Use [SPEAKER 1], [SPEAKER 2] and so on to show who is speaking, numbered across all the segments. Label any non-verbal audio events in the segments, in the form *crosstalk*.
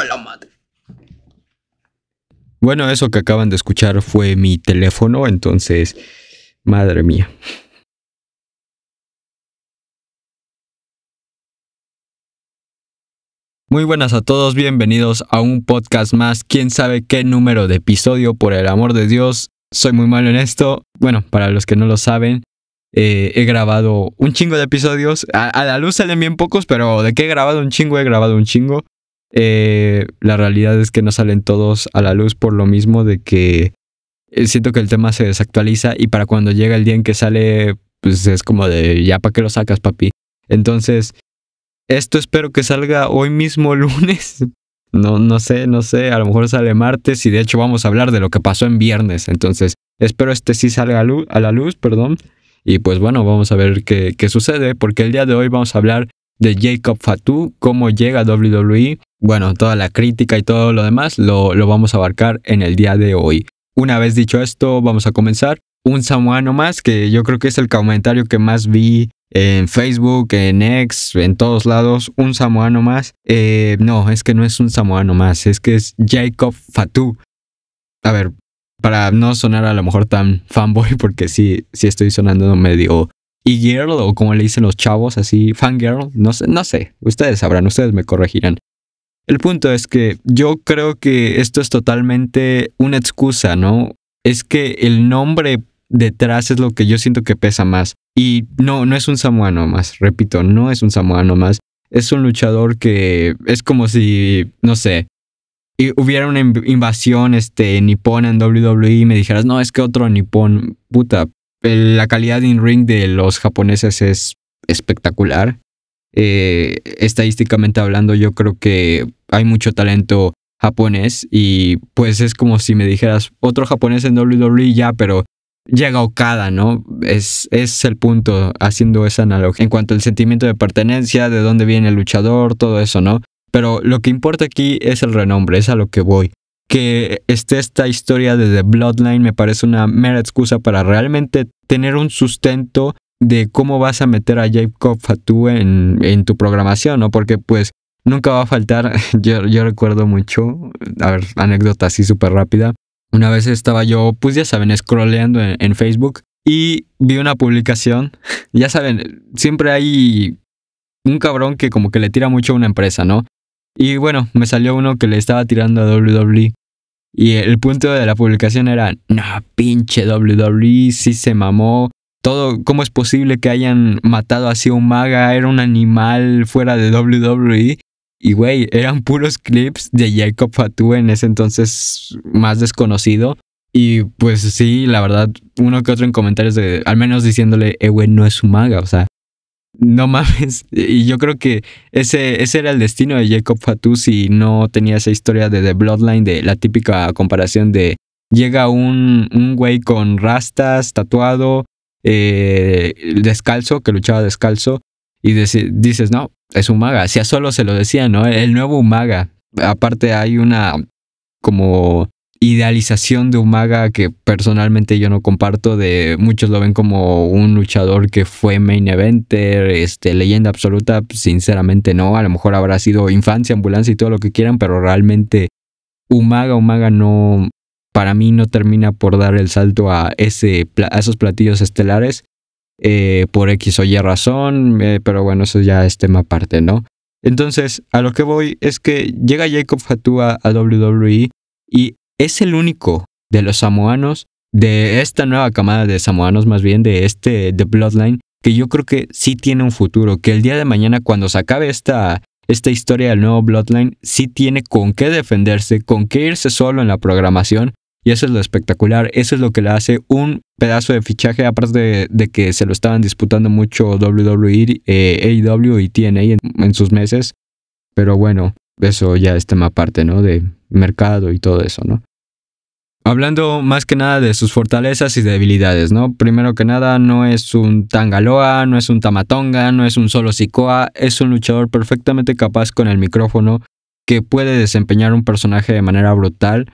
[SPEAKER 1] Hola madre.
[SPEAKER 2] Bueno, eso que acaban de escuchar fue mi teléfono, entonces, madre mía. Muy buenas a todos, bienvenidos a un podcast más. ¿Quién sabe qué número de episodio? Por el amor de Dios, soy muy malo en esto. Bueno, para los que no lo saben, eh, he grabado un chingo de episodios. A, la luz salen bien pocos, pero de que he grabado un chingo, he grabado un chingo. Eh, la realidad es que no salen todos a la luz por lo mismo de que eh, siento que el tema se desactualiza y para cuando llega el día en que sale, pues es como de ya para qué lo sacas, papi. Entonces, esto espero que salga hoy mismo *laughs* lunes. No, no sé, no sé, a lo mejor sale martes y de hecho vamos a hablar de lo que pasó en viernes. Entonces, espero este sí salga a, a la luz, perdón. Y pues bueno, vamos a ver qué, qué, sucede, porque el día de hoy vamos a hablar de Jacob Fatu, cómo llega a WWE. Bueno, toda la crítica y todo lo demás lo, lo vamos a abarcar en el día de hoy. Una vez dicho esto, vamos a comenzar. Un samuano más, que yo creo que es el comentario que más vi en Facebook, en X, en todos lados, un samoano más. Eh, no, es que no es un samoano más, es que es Jacob Fatu. A ver, para no sonar a lo mejor tan fanboy, *laughs* porque sí, sí estoy sonando medio e-girl o como le dicen los chavos, así, fangirl, no sé, no sé, ustedes sabrán, ustedes me corregirán. El punto es que yo creo que esto es totalmente una excusa, ¿no? Es que el nombre detrás es lo que yo siento que pesa más. Y no, no es un samoano más, repito, no es un samoano más. Es un luchador que es como si, no sé, hubiera una invasión este, nipona en WWE y me dijeras, no, es que otro nipón, puta, la calidad in ring de los japoneses es espectacular. Eh, estadísticamente hablando, yo creo que hay mucho talento japonés y pues es como si me dijeras otro japonés en WWE ya, pero llega Okada, ¿no? Es, es el punto haciendo esa analogía en cuanto al sentimiento de pertenencia, de dónde viene el luchador, todo eso, ¿no? Pero lo que importa aquí es el renombre, es a lo que voy. Que esté esta historia de The Bloodline me parece una mera excusa para realmente tener un sustento de cómo vas a meter a Jacob Fatu en, en tu programación, ¿no? Porque pues nunca va a faltar, *laughs* yo, yo recuerdo mucho, a ver, anécdota así súper rápida, una vez estaba yo, pues ya saben, scrolleando en, Facebook y vi una publicación. *laughs* ya saben, siempre hay un cabrón que como que le tira mucho a una empresa, ¿no? Y bueno, me salió uno que le estaba tirando a WWE. Y el punto de la publicación era, no, pinche WWE, sí se mamó. Todo, ¿cómo es posible que hayan matado así a un maga? Era un animal fuera de WWE. Y güey, eran puros clips de Jacob Fatu en ese entonces más desconocido. Y pues sí, la verdad, uno que otro en comentarios de, al menos diciéndole, eh, güey, no es su maga, o sea, no mames. Y yo creo que ese, ese era el destino de Jacob Fatu si no tenía esa historia de The Bloodline, de la típica comparación de llega un, un güey con rastas, tatuado, eh, descalzo, que luchaba descalzo, y dices, no, es un maga. Si a solo se lo decía, ¿no? El nuevo Umaga. Aparte hay una como idealización de Umaga que personalmente yo no comparto de muchos lo ven como un luchador que fue main eventer, este leyenda absoluta, sinceramente no, a lo mejor habrá sido infancia, ambulancia y todo lo que quieran, pero realmente Umaga Umaga no para mí no termina por dar el salto a ese a esos platillos estelares eh, por X o Y razón, eh, pero bueno, eso ya es tema aparte, ¿no? Entonces, a lo que voy es que llega Jacob Fatu a, WWE y es el único de los samoanos, de esta nueva camada de samoanos, más bien de este, de Bloodline, que yo creo que sí tiene un futuro, que el día de mañana cuando se acabe esta, esta historia del nuevo Bloodline, sí tiene con qué defenderse, con qué irse solo en la programación y eso es lo espectacular, eso es lo que le hace un pedazo de fichaje, aparte de, que se lo estaban disputando mucho WWE, eh, AEW y TNA en, sus meses. Pero bueno, eso ya es tema aparte, ¿no? De mercado y todo eso, ¿no? Hablando más que nada de sus fortalezas y debilidades, ¿no? Primero que nada, no es un Tangaloa, no es un Tamatonga, no es un solo Sikoa, es un luchador perfectamente capaz con el micrófono que puede desempeñar un personaje de manera brutal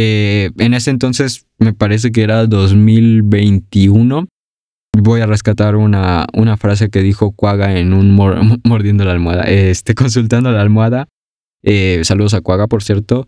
[SPEAKER 2] eh, en ese entonces me parece que era 2021. Voy a rescatar una, una frase que dijo Cuaga en un *laughs* mordiendo la almohada, este, consultando la almohada. eh, saludos a Cuaga, por cierto,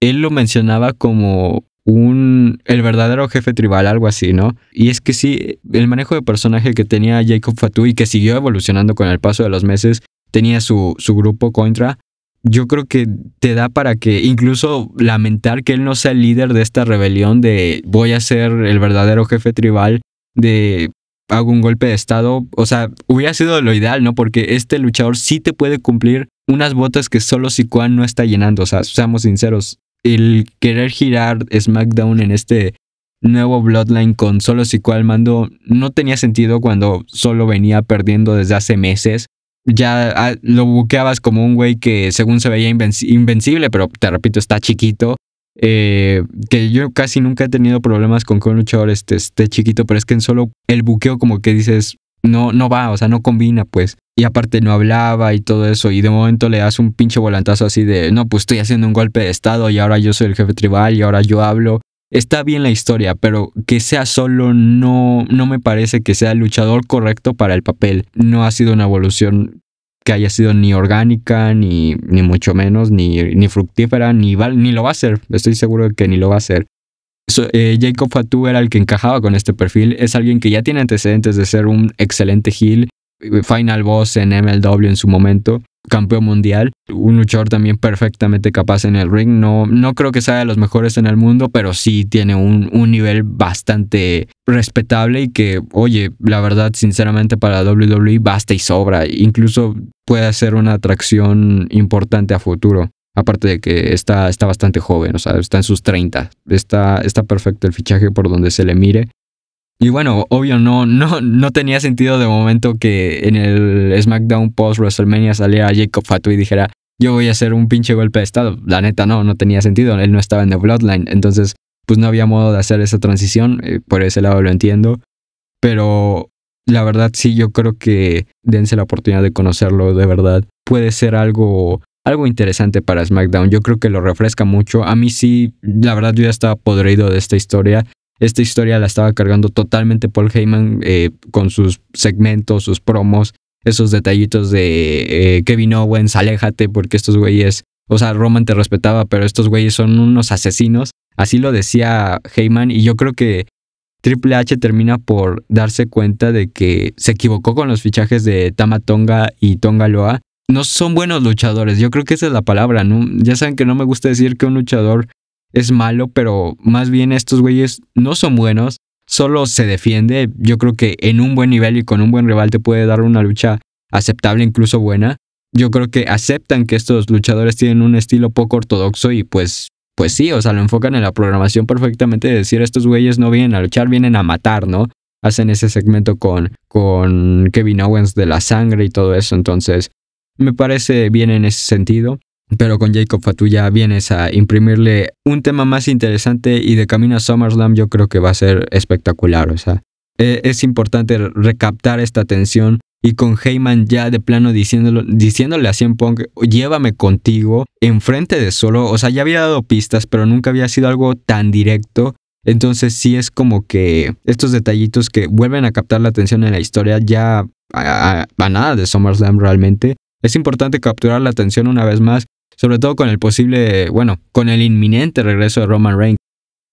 [SPEAKER 2] él lo mencionaba como un el verdadero jefe tribal, algo así, ¿no? Y es que sí, el manejo de personaje que tenía Jacob Fatu y que siguió evolucionando con el paso de los meses, tenía su, su grupo contra. Yo creo que te da para que incluso lamentar que él no sea el líder de esta rebelión de voy a ser el verdadero jefe tribal, de hago un golpe de estado. O sea, hubiera sido lo ideal, ¿no? Porque este luchador sí te puede cumplir unas botas que solo Sikuan no está llenando. O sea, seamos sinceros, el querer girar SmackDown en este nuevo Bloodline con solo Sikoa al mando no tenía sentido cuando solo venía perdiendo desde hace meses. Ya ah, lo buqueabas como un güey que según se veía invencible, pero te repito, está chiquito. Eh, que yo casi nunca he tenido problemas con que un luchador esté, esté chiquito, pero es que en solo el buqueo como que dices, no, no va, o sea, no combina, pues. Y aparte no hablaba y todo eso. Y de momento le das un pinche volantazo así de, no, pues estoy haciendo un golpe de estado y ahora yo soy el jefe tribal y ahora yo hablo. Está bien la historia, pero que sea solo no, no me parece que sea el luchador correcto para el papel. No ha sido una evolución que haya sido ni orgánica, ni, ni mucho menos, ni, ni fructífera, ni, ni lo va a ser. Estoy seguro de que ni lo va a ser. Eh, Jacob Fatu era el que encajaba con este perfil. Es alguien que ya tiene antecedentes de ser un excelente heel, final boss en MLW en su momento, campeón mundial, un luchador también perfectamente capaz en el ring. No, no creo que sea de los mejores en el mundo, pero sí tiene un, un nivel bastante respetable y que, oye, la verdad, sinceramente para WWE basta y sobra. Incluso puede ser una atracción importante a futuro. Aparte de que está, está bastante joven, o sea, está en sus 30. Está, está perfecto el fichaje por donde se le mire. Y bueno, obvio, no, no, no tenía sentido de momento que en el SmackDown post WrestleMania saliera Jacob Fatu y dijera, yo voy a hacer un pinche golpe de estado. La neta, no, no tenía sentido. Él no estaba en The Bloodline. Entonces, pues no había modo de hacer esa transición. Eh, por ese lado lo entiendo. Pero la verdad, sí, yo creo que dense la oportunidad de conocerlo de verdad. Puede ser algo algo interesante para SmackDown. Yo creo que lo refresca mucho. A mí sí, la verdad yo ya estaba podrido de esta historia. Esta historia la estaba cargando totalmente Paul Heyman eh, con sus segmentos, sus promos, esos detallitos de eh, Kevin Owens, aléjate porque estos güeyes, o sea, Roman te respetaba, pero estos güeyes son unos asesinos. Así lo decía Heyman y yo creo que Triple H termina por darse cuenta de que se equivocó con los fichajes de Tama Tonga y Tonga Loa no son buenos luchadores. Yo creo que esa es la palabra, ¿no? Ya saben que no me gusta decir que un luchador es malo, pero más bien estos güeyes no son buenos, solo se defiende. Yo creo que en un buen nivel y con un buen rival te puede dar una lucha aceptable, incluso buena. Yo creo que aceptan que estos luchadores tienen un estilo poco ortodoxo y pues pues sí, o sea, lo enfocan en la programación perfectamente de decir estos güeyes no vienen a luchar, vienen a matar, ¿no? Hacen ese segmento con, con Kevin Owens de la sangre y todo eso, entonces me parece bien en ese sentido. Pero con Jacob Fatu ya vienes a imprimirle un tema más interesante y de camino a SummerSlam yo creo que va a ser espectacular. O sea, e, es importante recaptar esta atención y con Heyman ya de plano diciéndolo, diciéndole a Cien Punk, llévame contigo enfrente de solo. O sea, ya había dado pistas, pero nunca había sido algo tan directo. Entonces sí es como que estos detallitos que vuelven a captar la atención en la historia ya a, a nada de SummerSlam realmente es importante capturar la atención una vez más, sobre todo con el posible, bueno, con el inminente regreso de Roman Reigns.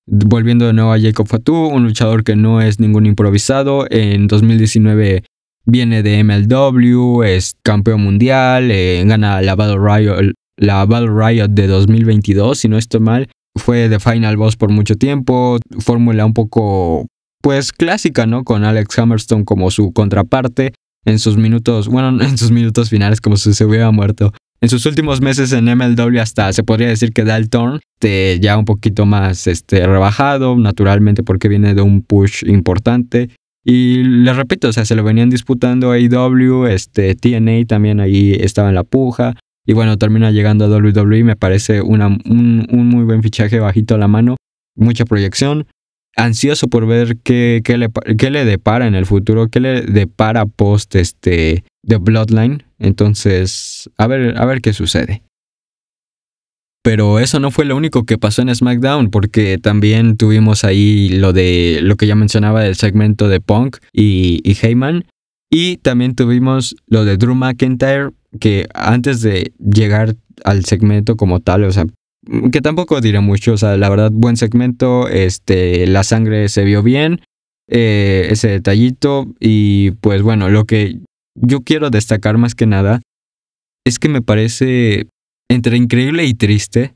[SPEAKER 2] Volviendo de nuevo a Jacob Fatu, un luchador que no es ningún improvisado. En 2019 viene de MLW, es campeón mundial, eh, gana la Battle Riot, la Battle Riot de 2022, si no estoy mal. Fue de Final Boss por mucho tiempo, fórmula un poco, pues clásica, ¿no? Con Alex Hammerstone como su contraparte en sus minutos, bueno, *laughs* en sus minutos finales como si se hubiera muerto. En sus últimos meses en MLW hasta se podría decir que da el turn, este, ya un poquito más este, rebajado, naturalmente porque viene de un push importante. Y les repito, o sea, se lo venían disputando AEW, este, TNA también ahí estaba en la puja. Y bueno, termina llegando a WWE, me parece una, un, un muy buen fichaje bajito a la mano, mucha proyección ansioso por ver qué, qué, le, qué, le, depara en el futuro, qué le depara post este Bloodline. Entonces, a ver, a ver qué sucede. Pero eso no fue lo único que pasó en SmackDown, porque también tuvimos ahí lo de lo que ya mencionaba del segmento de Punk y, y Heyman. Y también tuvimos lo de Drew McIntyre, que antes de llegar al segmento como tal, o sea, que tampoco diré mucho, o sea, la verdad, buen segmento, este, la sangre se vio bien, eh, ese detallito, y pues bueno, lo que yo quiero destacar más que nada es que me parece entre increíble y triste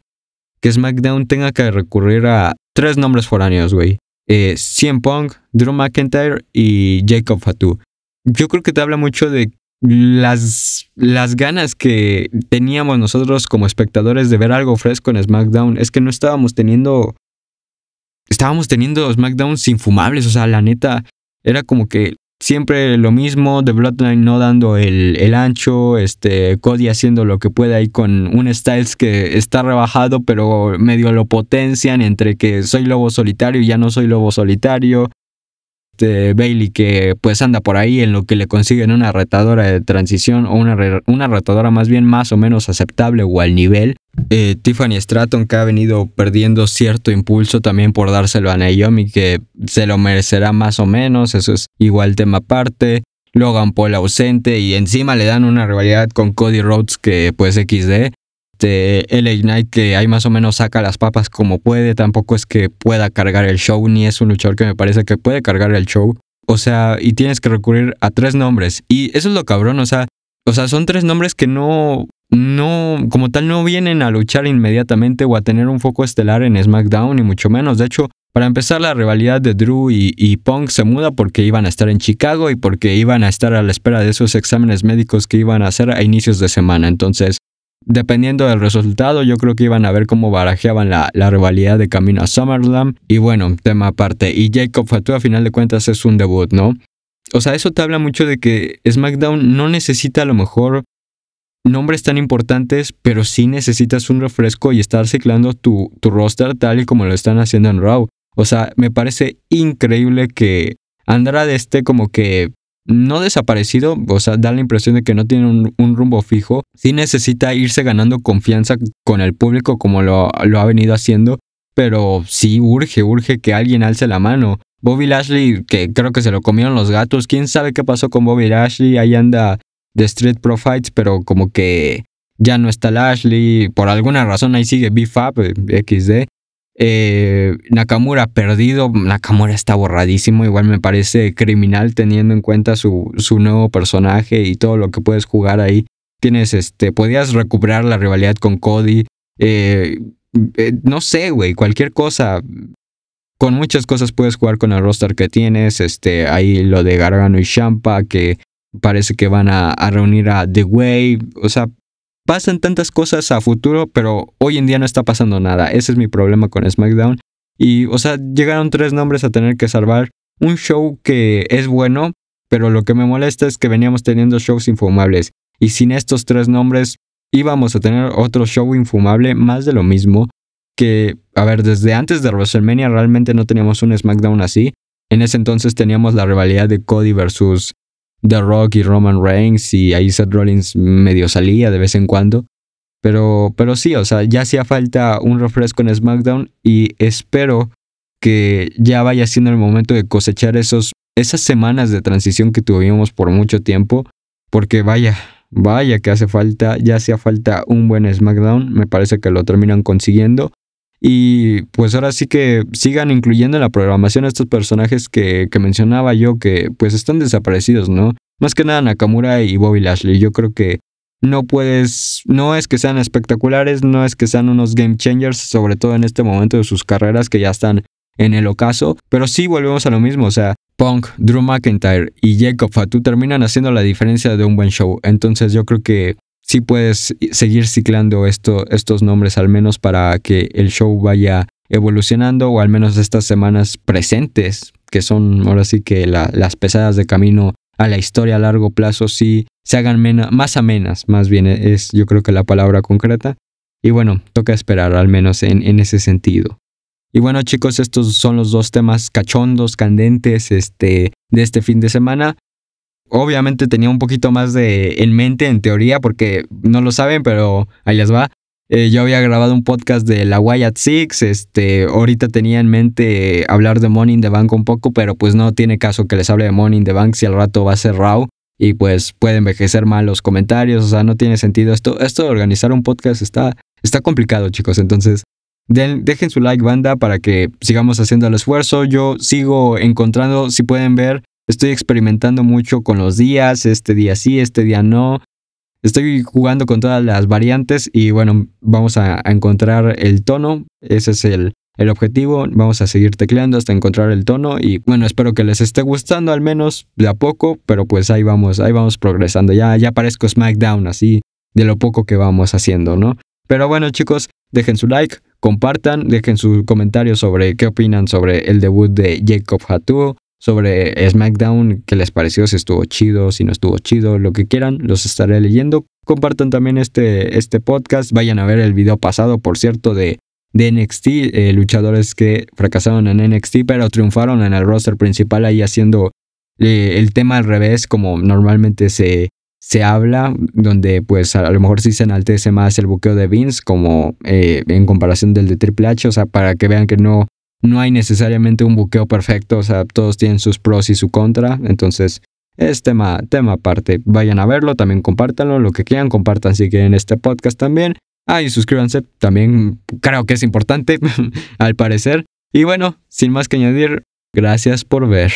[SPEAKER 2] que SmackDown tenga que recurrir a tres nombres foráneos, güey. Eh, CM Drew McIntyre y Jacob Fatu. Yo creo que te habla mucho de las, las ganas que teníamos nosotros como espectadores de ver algo fresco en SmackDown. Es que no estábamos teniendo. Estábamos teniendo SmackDowns infumables. O sea, la neta, era como que siempre lo mismo, The Bloodline no dando el, el, ancho, este, Cody haciendo lo que puede ahí con un Styles que está rebajado, pero medio lo potencian entre que soy lobo solitario y ya no soy lobo solitario. Este, Bailey que pues anda por ahí en lo que le consiguen una retadora de transición o una, una retadora más bien más o menos aceptable o al nivel. Eh, Tiffany Stratton que ha venido perdiendo cierto impulso también por dárselo a Naomi que se lo merecerá más o menos, eso es igual tema aparte. Logan Paul ausente y encima le dan una rivalidad con Cody Rhodes que pues XD. Este, LA Knight que ahí más o menos saca las papas como puede, tampoco es que pueda cargar el show, ni es un luchador que me parece que puede cargar el show. O sea, y tienes que recurrir a tres nombres. Y eso es lo cabrón, o sea, o sea, son tres nombres que no, no, como tal, no vienen a luchar inmediatamente o a tener un foco estelar en SmackDown, ni mucho menos. De hecho, para empezar, la rivalidad de Drew y, y, Punk se muda porque iban a estar en Chicago y porque iban a estar a la espera de esos exámenes médicos que iban a hacer a inicios de semana. Entonces, Dependiendo del resultado, yo creo que iban a ver cómo barajeaban la, la rivalidad de camino a SummerSlam. Y bueno, tema aparte. Y Jacob Fatu a final de cuentas es un debut, ¿no? O sea, eso te habla mucho de que SmackDown no necesita a lo mejor nombres tan importantes, pero sí necesitas un refresco y estar ciclando tu, tu roster tal y como lo están haciendo en Raw. O sea, me parece increíble que Andrade esté como que no desaparecido, o sea, da la impresión de que no tiene un, rumbo fijo, sí necesita irse ganando confianza con el público como lo, ha venido haciendo, pero sí urge, urge que alguien alce la mano. Bobby Lashley, que creo que se lo comieron los gatos, quién sabe qué pasó con Bobby Lashley, ahí anda de Street Profits, pero como que ya no está Lashley, por alguna razón ahí sigue BFAP, XD. Eh, Nakamura perdido, Nakamura está borradísimo, igual me parece criminal teniendo en cuenta su, su nuevo personaje y todo lo que puedes jugar ahí. Tienes, este, podías recuperar la rivalidad con Cody, eh, eh, no sé, güey, cualquier cosa. Con muchas cosas puedes jugar con el roster que tienes, este, ahí lo de Gargano y Champa, que parece que van a, a reunir a The Way, o sea, pasan tantas cosas a futuro, pero hoy en día no está pasando nada. Ese es mi problema con SmackDown. Y, o sea, llegaron tres nombres a tener que salvar un show que es bueno, pero lo que me molesta es que veníamos teniendo shows infumables. Y sin estos tres nombres íbamos a tener otro show infumable, más de lo mismo. Que, a ver, desde antes de WrestleMania realmente no teníamos un SmackDown así. En ese entonces teníamos la rivalidad de Cody versus The Rock y Roman Reigns y ahí Seth Rollins medio salía de vez en cuando. Pero, pero sí, o sea, ya hacía falta un refresco en SmackDown y espero que ya vaya siendo el momento de cosechar esos, esas semanas de transición que tuvimos por mucho tiempo. Porque vaya, vaya que hace falta, ya hacía falta un buen SmackDown. Me parece que lo terminan consiguiendo. Y pues ahora sí que sigan incluyendo en la programación a estos personajes que, mencionaba yo que pues están desaparecidos, ¿no? Más que nada Nakamura y Bobby Lashley. Yo creo que no puedes, no es que sean espectaculares, no es que sean unos game changers, sobre todo en este momento de sus carreras que ya están en el ocaso, pero sí volvemos a lo mismo, o sea, Punk, Drew McIntyre y Jacob Fatu terminan haciendo la diferencia de un buen show. Entonces yo creo que sí puedes seguir ciclando esto, estos nombres al menos para que el show vaya evolucionando o al menos estas semanas presentes, que son ahora sí que las pesadas de camino a la historia a largo plazo, sí se hagan más amenas, más bien es yo creo que la palabra concreta. Y bueno, toca esperar al menos en, en ese sentido. Y bueno chicos, estos son los dos temas cachondos, candentes este, de este fin de semana obviamente tenía un poquito más de en mente en teoría porque no lo saben, pero ahí les va. Eh, yo había grabado un podcast de la Wyatt Six, este, ahorita tenía en mente hablar de Money in the Bank un poco, pero pues no tiene caso que les hable de Money in the Bank si al rato va a ser Raw. y pues puede envejecer mal los comentarios, o sea, no tiene sentido. Esto, esto de organizar un podcast está, está complicado, chicos. Entonces, dejen su like, banda, para que sigamos haciendo el esfuerzo. Yo sigo encontrando, si pueden ver, estoy experimentando mucho con los días, este día sí, este día no. Estoy jugando con todas las variantes y bueno, vamos a encontrar el tono. Ese es el, el objetivo. Vamos a seguir tecleando hasta encontrar el tono y bueno, espero que les esté gustando al menos de a poco, pero pues ahí vamos, ahí vamos progresando. Ya ya parezco SmackDown así de lo poco que vamos haciendo, ¿no? Pero bueno, chicos, dejen su like, compartan, dejen sus comentarios sobre qué opinan sobre el debut de Jacob Hatu, sobre SmackDown, qué les pareció, si estuvo chido, si no estuvo chido, lo que quieran, los estaré leyendo. Compartan también este, este podcast, vayan a ver el video pasado, por cierto, de de NXT, eh, luchadores que fracasaron en NXT pero triunfaron en el roster principal ahí haciendo eh, el tema al revés como normalmente se, se habla, donde pues a lo mejor sí se enaltece más el buqueo de Vince como eh, en comparación del de Triple H, o sea, para que vean que no, no hay necesariamente un buqueo perfecto, o sea, todos tienen sus pros y su contra, entonces es tema, tema aparte, vayan a verlo, también compártanlo, lo que quieran, compartan si quieren este podcast también. Ah, y suscríbanse, también creo que es importante, *laughs* al parecer. Y bueno, sin más que añadir, gracias por ver.